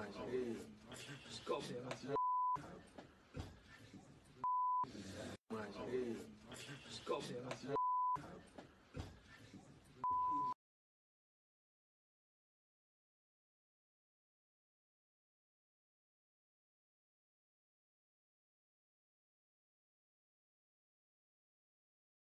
mais. Desculpa.